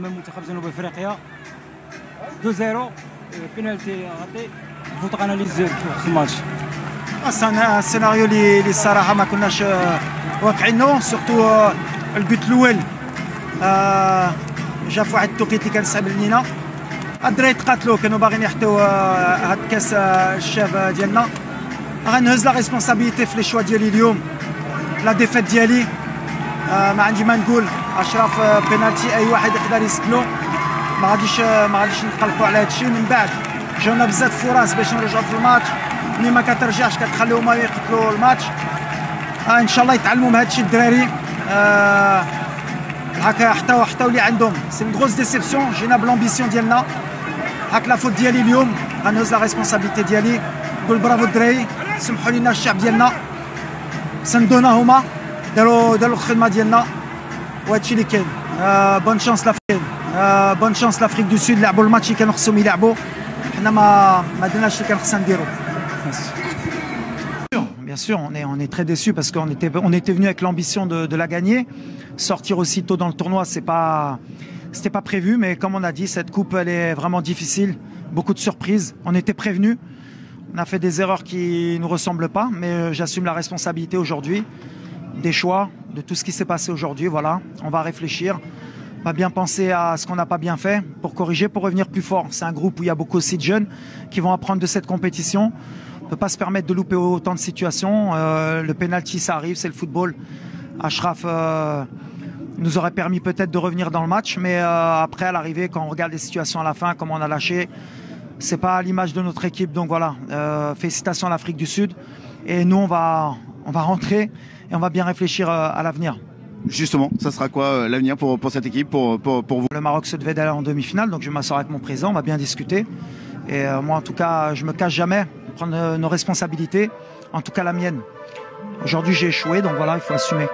أمام منتخب جنوب أفريقيا. 2 0 بينالتي غطي فوت اناليز في الماتش أصلا السيناريو اللي الصراحه ما كناش واقعينه سورتو البيت الأول جا في واحد التوقيت اللي كان صعيب علينا الدراري تقاتلوا كانوا باغيين يحطوا هاد آه، الشاب ديالنا غنهز لا ريسبونسابيلتي في لي شوا ديالي اليوم لا ديفيت ديالي ما عندي ما نقول اشراف آه، بينالتي أي واحد يقدر يسدلو ما غاديش ما غاديش نقلقوا على هذا الشيء من بعد جاونا بزاف فرص باش نرجعوا في الماتش. ملي ما كترجعش كتخليهم يقتلوا الماتش. آه إن شاء الله يتعلموا من هذا الشيء الدراري. آه هكا حتى حتى اللي عندهم. سي اون غروس ديسيبسيون جينا بلومبيسيون ديالنا هاك لا فوت ديالي اليوم. غنهز لا ريسبونسابيلتي ديالي. نقول برافو الدراري. سمحوا لينا الشعب ديالنا. سندونا هما. داروا داروا الخدمة ديالنا. وهادشي اللي كاين آه بون شانس لافريك آه بون شانس لافريك دو سود لعبوا الماتش اللي كانوا خصهم يلعبوا حنا ما ما درناش اللي كان خصنا نديرو Bien sûr, on est, on est très déçus parce qu'on était, on était venu avec l'ambition de, de la gagner. Sortir aussi tôt dans le tournoi, c'est pas, c'était pas prévu, mais comme on a dit, cette coupe, elle est vraiment difficile. Beaucoup de surprises. On était prévenus. On a fait des erreurs qui nous ressemblent pas, mais euh, j'assume la responsabilité aujourd'hui des choix, de tout ce qui s'est passé aujourd'hui. Voilà, on va réfléchir, on va bien penser à ce qu'on n'a pas bien fait pour corriger, pour revenir plus fort. C'est un groupe où il y a beaucoup aussi de jeunes qui vont apprendre de cette compétition. On ne peut pas se permettre de louper autant de situations. Euh, le penalty, ça arrive, c'est le football. Ashraf euh, nous aurait permis peut-être de revenir dans le match, mais euh, après, à l'arrivée, quand on regarde les situations à la fin, comment on a lâché, c'est pas à l'image de notre équipe. Donc voilà, félicitations à l'Afrique du Sud. Et nous, on va, on va rentrer et on va bien réfléchir euh, à l'avenir. Justement, ça sera quoi euh, l'avenir pour, pour cette équipe, pour, pour, pour vous? Le Maroc se devait d'aller en demi-finale, donc je m'asseoir avec mon président, on va bien discuter. Et euh, moi, en tout cas, je me cache jamais, prendre nos responsabilités, en tout cas la mienne. Aujourd'hui, j'ai échoué, donc voilà, il faut assumer.